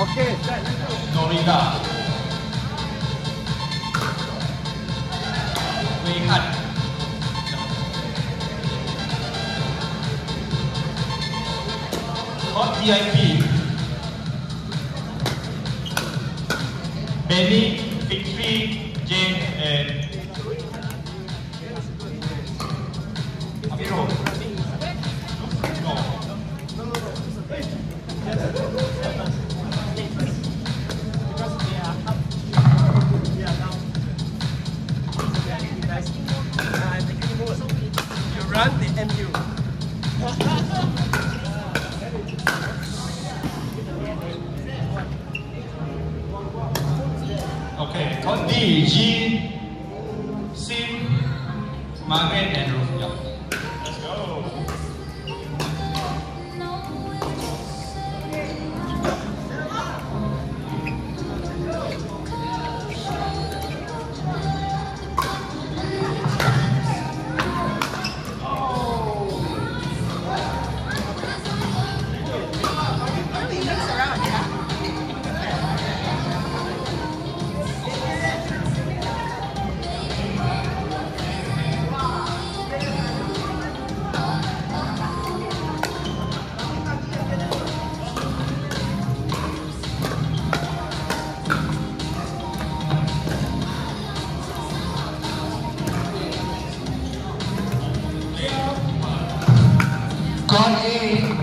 Okay. Norida. Wei Han. Hot VIP. Benny, Victory, Jane, and Amiro. okay, Condi, Jean, Sim, Margaret, and Rufio. Amen.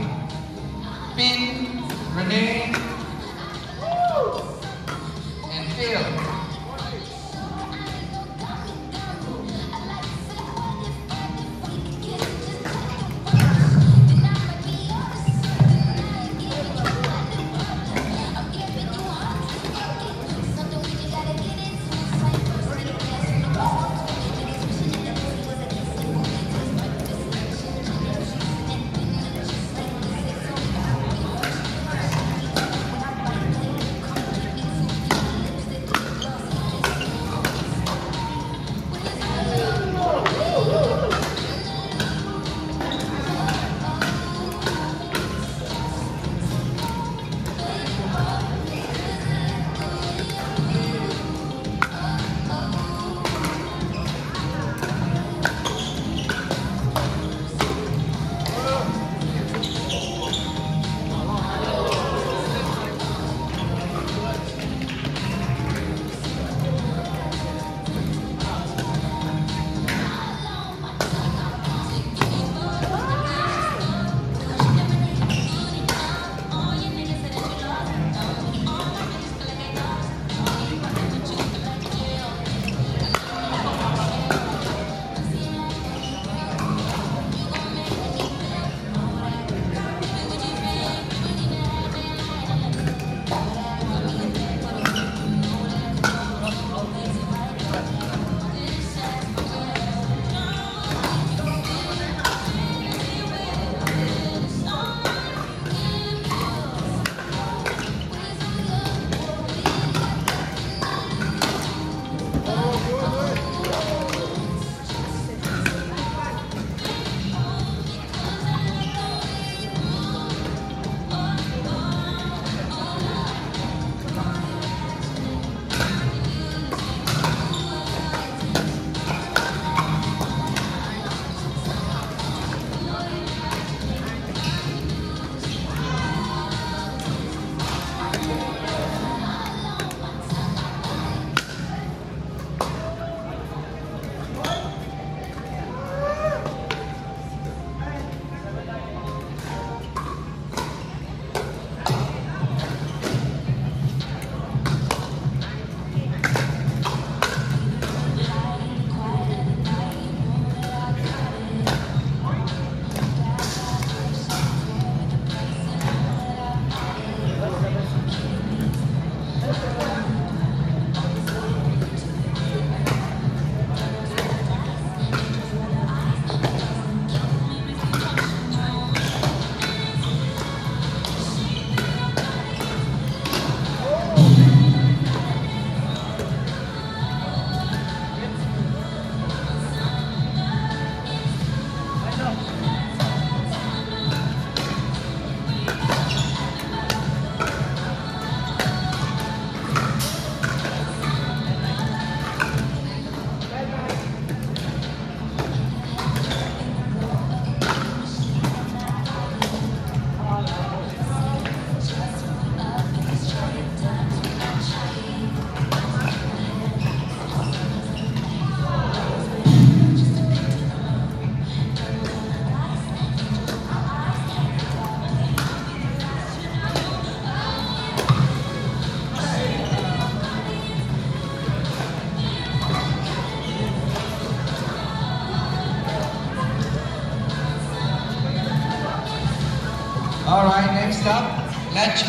Up. Let's